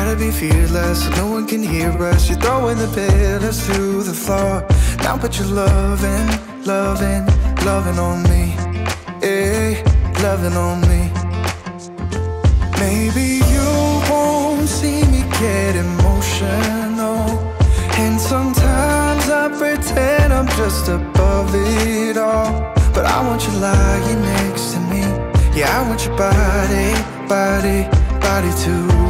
how to be fearless so no one can hear us. You're throwing the pillars through the floor. Now put your loving, loving, loving on me. Eh, loving on me. Maybe you won't see me get emotional. And sometimes I pretend I'm just above it all. But I want you lying next to me. Yeah, I want your body, body, body too.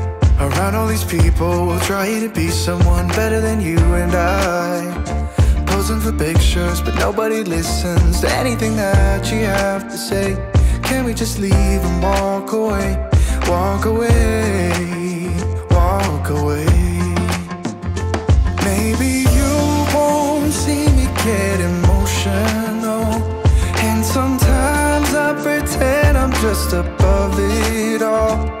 Around all these people, will try to be someone better than you and I. Posing for pictures, but nobody listens to anything that you have to say. Can we just leave and walk away? Walk away, walk away. Maybe you won't see me get emotional. And sometimes I pretend I'm just above it all.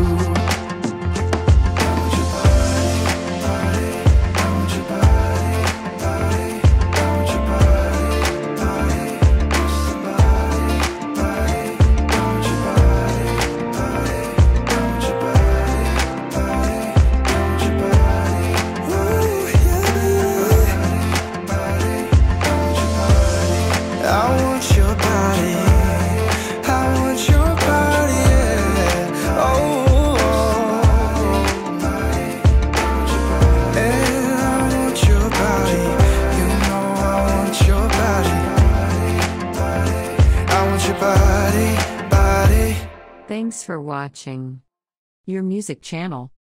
Thanks for watching. Your music channel.